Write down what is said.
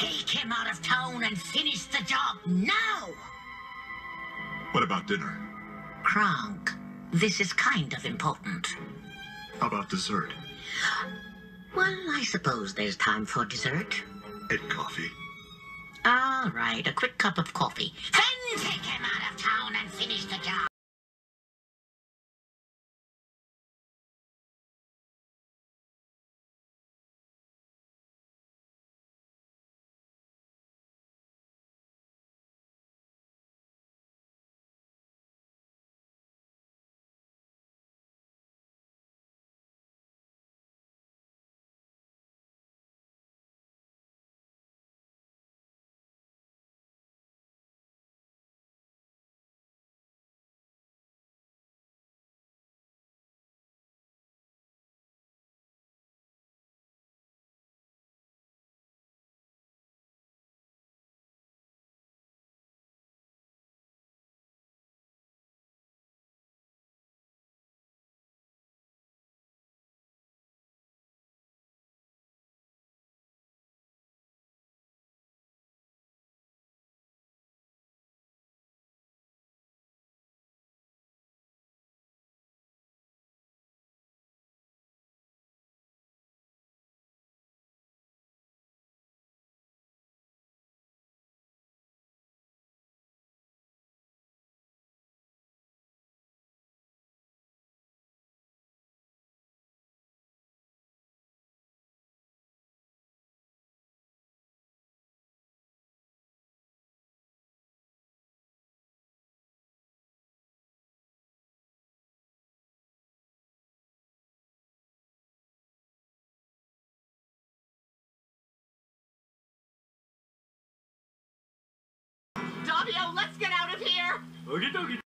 Take him out of town and finish the job now! What about dinner? Kronk, this is kind of important. How about dessert? Well, I suppose there's time for dessert. And coffee? All right, a quick cup of coffee. Then take him out let's get out of here! Okie dokie,